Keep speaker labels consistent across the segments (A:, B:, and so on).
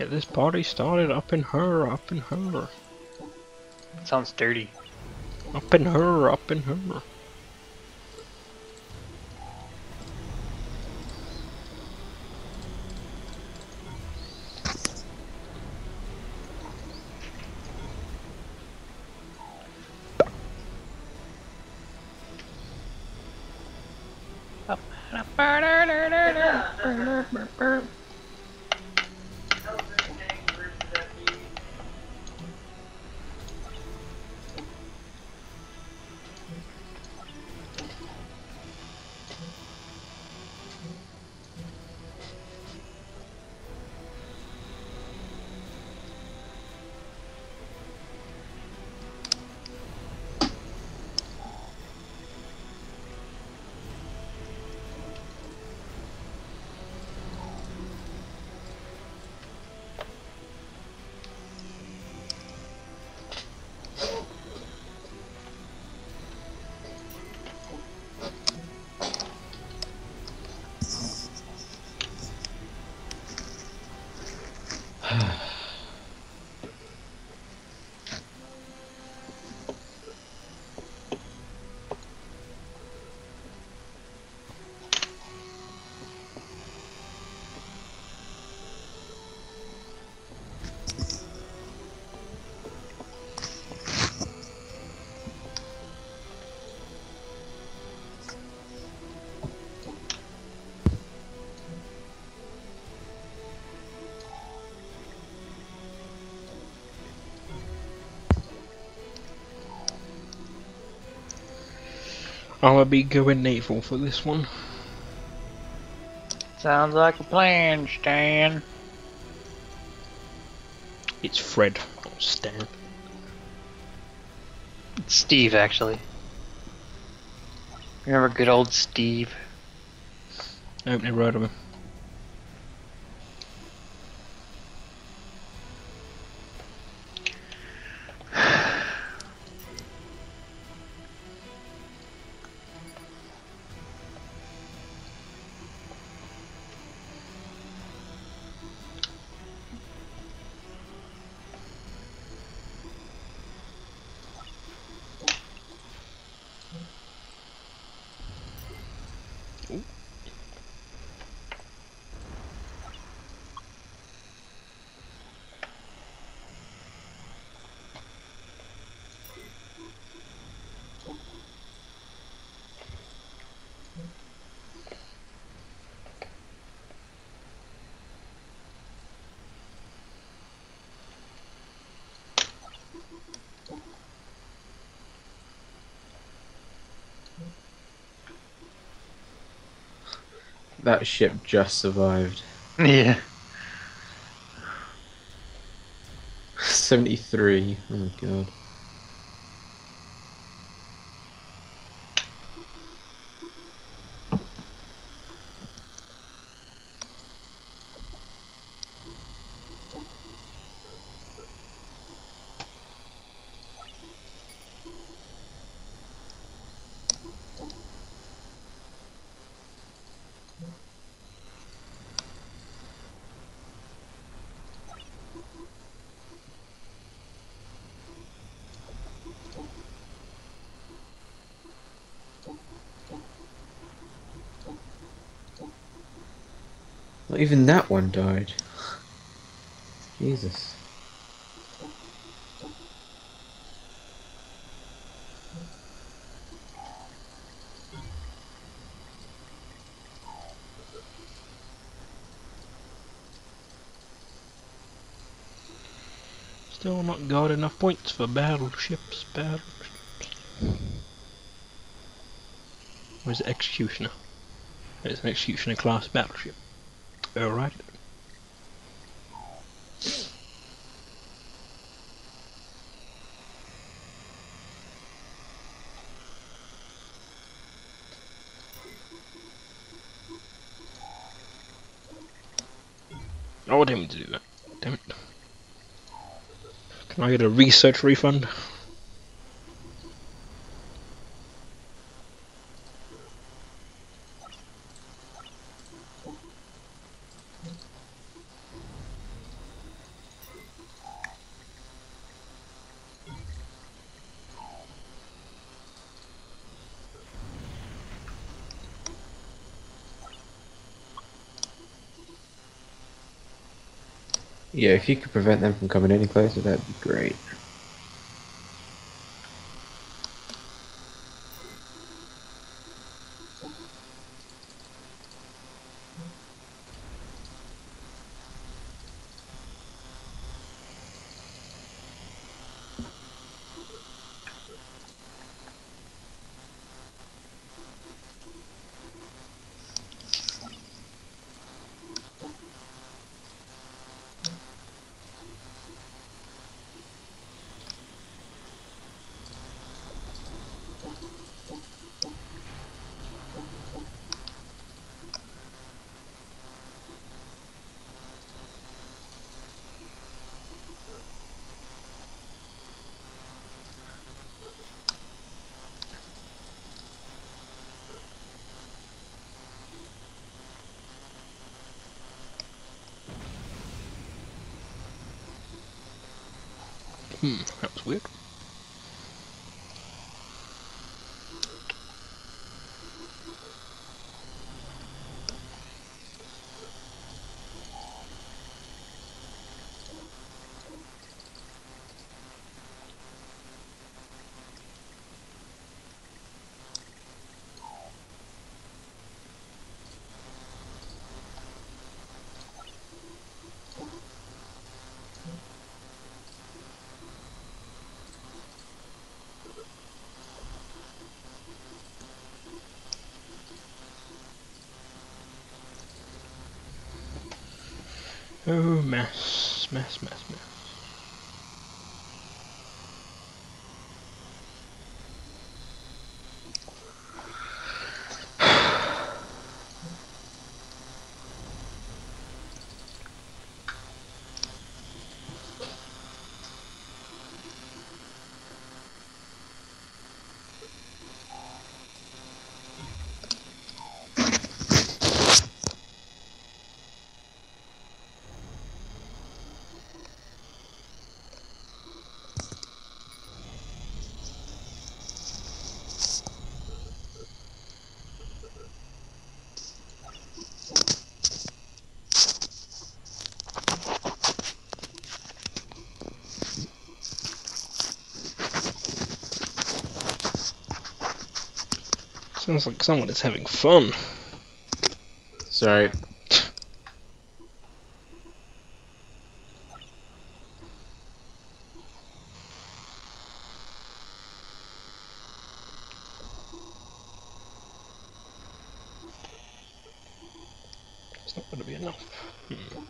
A: Get this party started up in her, up in her.
B: Sounds dirty.
A: Up in her, up in her. I'll be going naval for this one.
B: Sounds like a plan, Stan.
A: It's Fred, not Stan.
B: It's Steve, actually. Remember good old Steve?
A: I hope heard of him.
C: That ship just survived.
B: Yeah.
C: 73. Oh my god. Not even that one died. Jesus.
A: Still not got enough points for battleships, battleships. Where's the Executioner? It's an Executioner class battleship. Alright. I didn't mean to do that. Damn it. Can I get a research refund?
C: Yeah, if you could prevent them from coming any closer, that'd be great.
A: Hmm, that was weird. Oh, mess, mess, mess, mess. Sounds like someone is having fun.
C: Sorry.
A: It's not going to be enough. Hmm.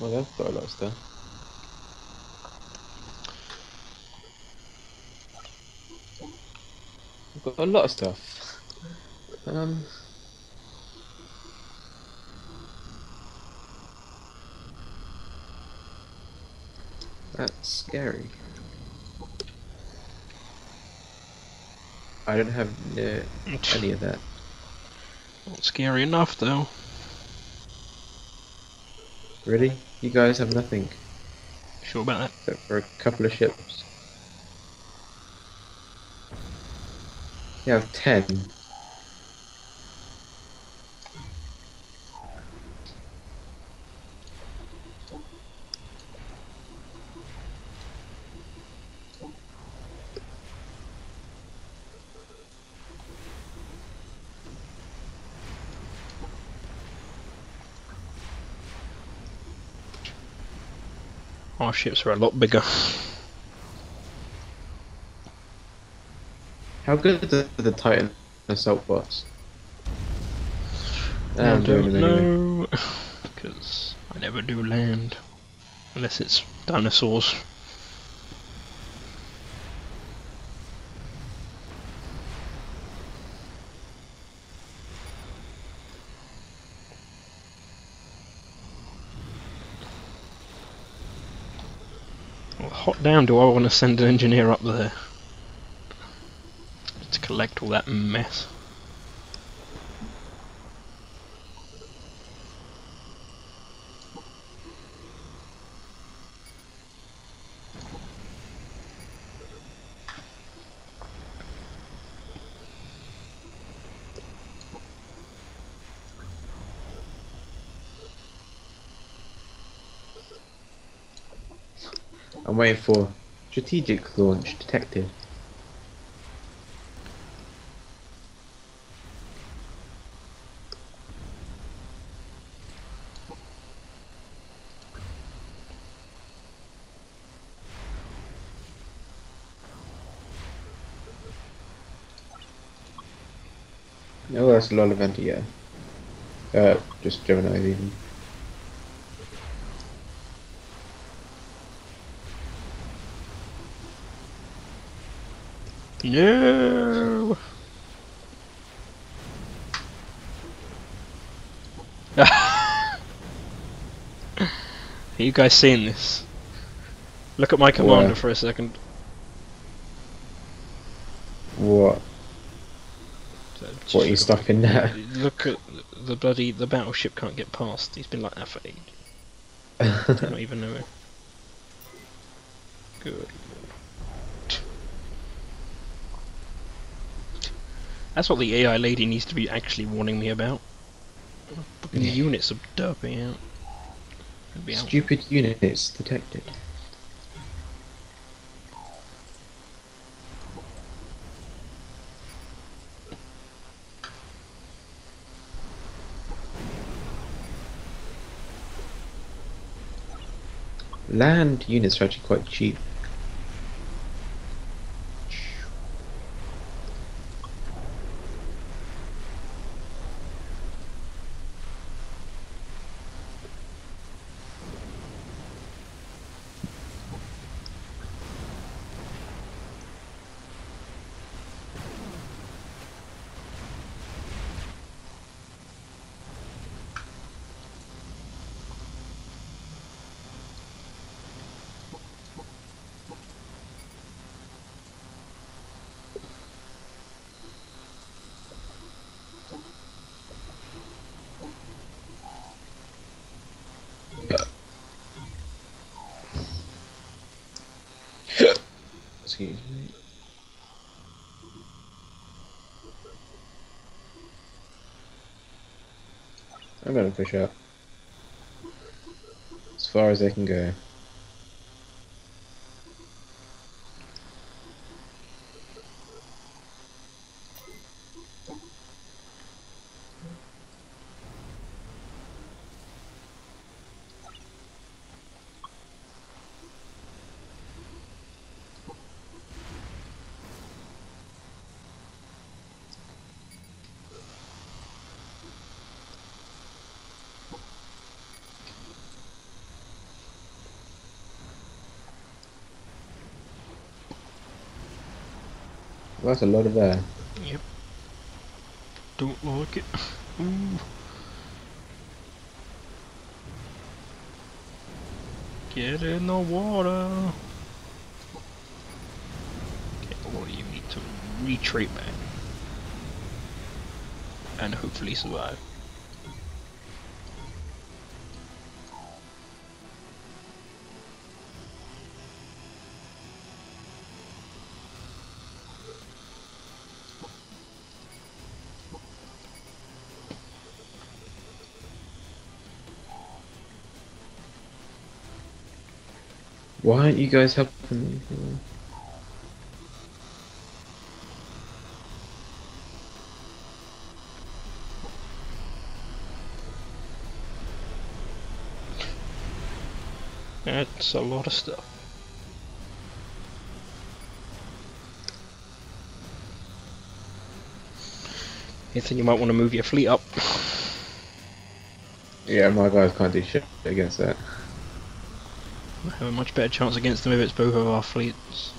C: Well, they've got a lot of stuff. I've got a lot of stuff. Um. That's scary. I don't have uh, any of that.
A: Not scary enough, though.
C: Really? You guys have nothing
A: Sure about that?
C: except for a couple of ships. You have ten.
A: Our ships are a lot bigger.
C: How good are the, Titan assault bots.
A: I
C: doing
A: don't know. Because I never do land. Unless it's dinosaurs. Hot damn, do I want to send an engineer up there to collect all that mess?
C: Waiting for strategic launch detected. Oh, that's a lot of anti yeah. Uh, just Gemini even.
A: No. Are you guys seeing this? Look at my commander
C: Where?
A: for a second.
C: What? What, you stuck in there?
A: Look at the bloody the battleship can't get past. He's been like that for ages. Don't even know it. Good. That's what the AI lady needs to be actually warning me about. Fucking
C: Yeah.
A: units are derping out. Be out.
C: Stupid units detected. Land units are actually quite cheap. Excuse me. I'm gonna push up. As far as they can go. That's a lot of air.
A: Yep. Don't like it. Ooh. Get in the water. Okay, of you need to retreat back. And hopefully survive.
C: Why aren't you guys helping me?
A: That's a lot of stuff. Ethan, you might want to move your fleet up.
C: Yeah, my guys can't do shit against that.
A: Have a much better chance against them if it's both of our fleets.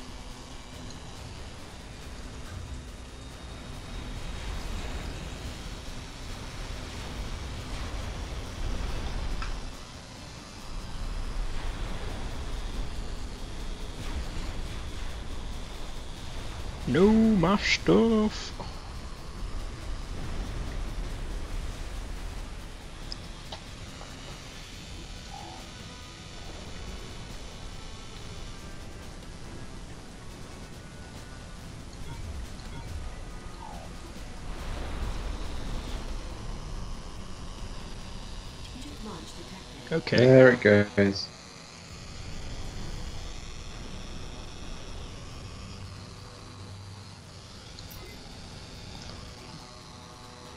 A: No, my stuff. Okay.
C: There it goes.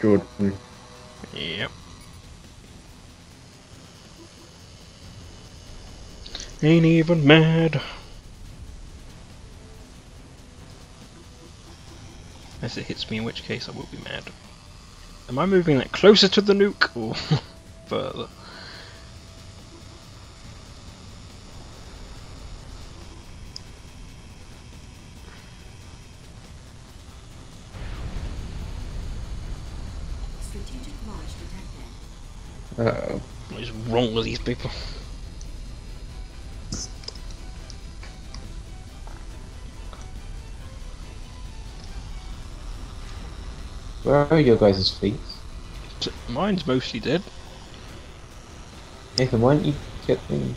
C: Jordan.
A: Yep. Ain't even mad. As it hits me, in which case I will be mad. Am I moving that closer to the nuke or further?
C: Uh oh.
A: What is wrong with these people?
C: Where are your guys' feet?
A: Mine's mostly dead.
C: Nathan, why don't you get them?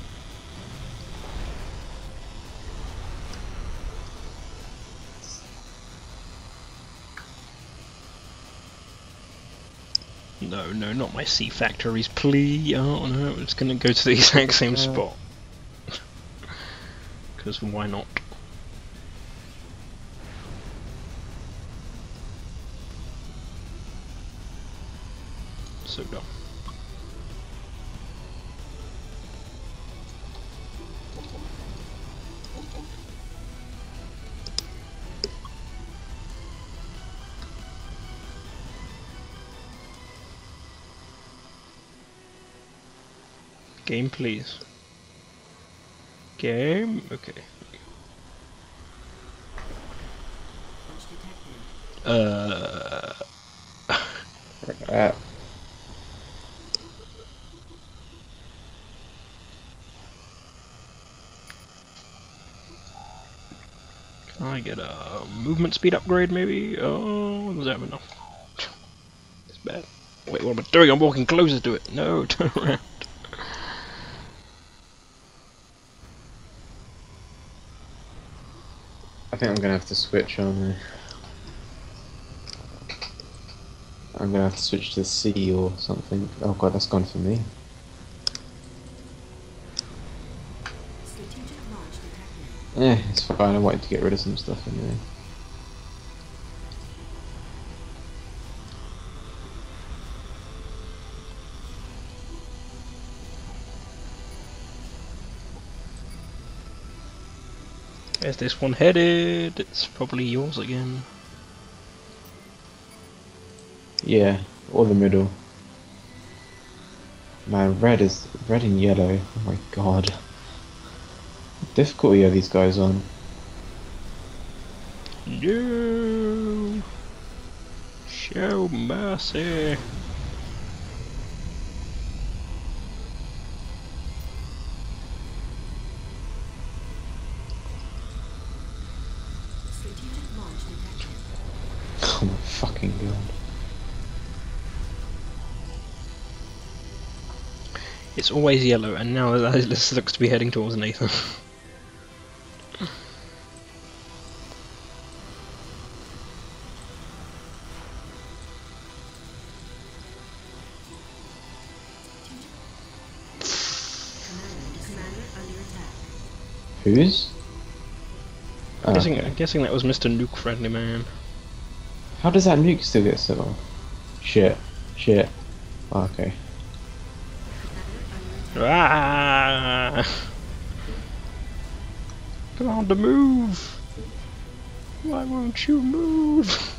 A: No, no, not my sea factories, please. Oh no, it's gonna go to the exact same spot. Because why not? So dumb. Game, please. Game? Okay. Uh.
C: Uh,
A: Can I get a movement speed upgrade maybe? Oh, does that have enough? It's bad. Wait, what am I doing? I'm walking closer to it. No, turn around.
C: I think I'm gonna have to switch on. I'm gonna have to switch to C or something. Oh god, that's gone for me. Yeah, it's fine. I wanted to get rid of some stuff anyway.
A: Where's this one headed? It's probably yours again.
C: Yeah, or the middle. Man, red is red and yellow. Oh my god. What difficulty are these guys on?
A: No! Show mercy! It's always yellow, and now this looks to be heading towards Nathan.
D: Commander, commander under attack.
C: Whose?
A: I'm
C: Oh,
A: guessing,
C: okay.
A: I'm guessing that was Mr. Nuke Friendly Man.
C: How does that nuke still get off? Shit. Shit. Oh, okay.
A: Ah! Come on to move! Why won't you move?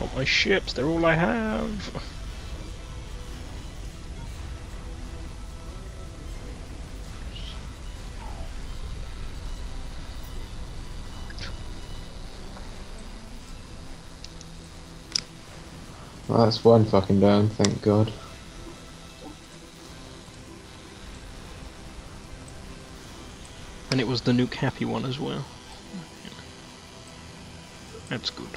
A: Want my ships, they're all I have.
C: Well, that's one fucking down, thank god.
A: And it was the nuke happy one as well. That's good.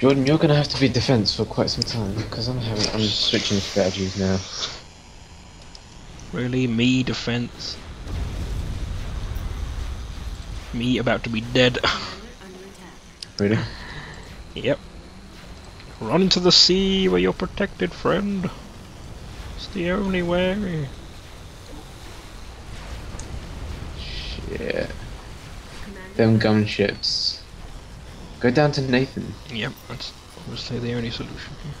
C: Jordan, you're gonna have to be defense for quite some time because I'm having I'm switching strategies now.
A: Really? Me defense? Me about to be dead.
D: Commander under attack.
C: Really?
A: yep. Run into the sea where you're protected, friend. It's the only way.
C: Shit. Them gunships. Go down to Nathan.
A: Yep, that's obviously the only solution here.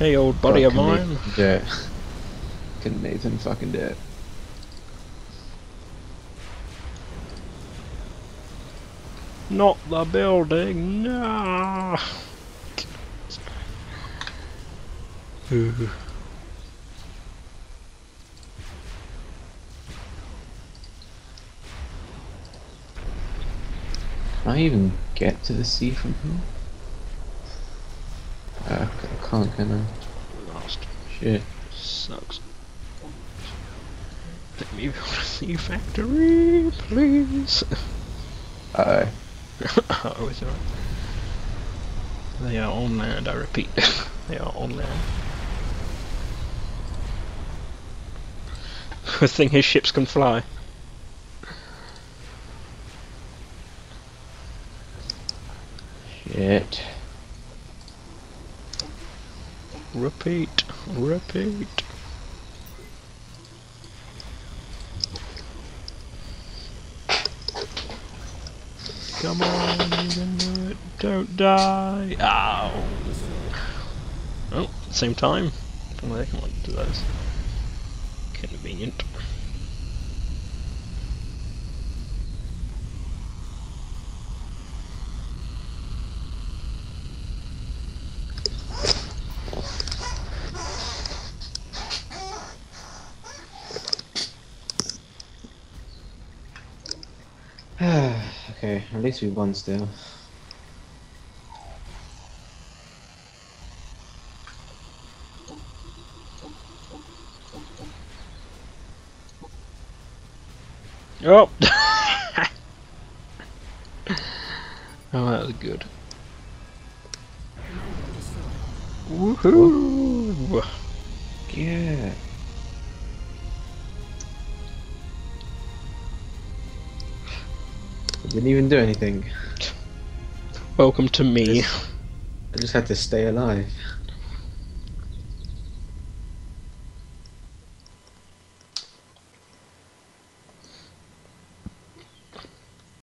A: Hey, old buddy
C: God,
A: of
C: can
A: mine.
C: Nathan do it? Can Nathan fucking do it?
A: Not the building, no.
C: Can I even get to the sea from here? Uh, I can't, can I?
A: Lost.
C: Shit.
A: Sucks. Let me go to the factory, please.
C: Uh
A: oh, it's alright. They are on land, I repeat. they are on land. Good thing his ships can fly.
C: Shit.
A: Repeat, repeat. Come on, you can do it. Don't die. Ow. Oh, same time. They can want do those. Convenient.
C: Okay, at least we won still.
A: Oh! oh, that was good. Woohoo!
C: Yeah. Didn't even do anything.
A: Welcome to me.
C: I just had to stay alive.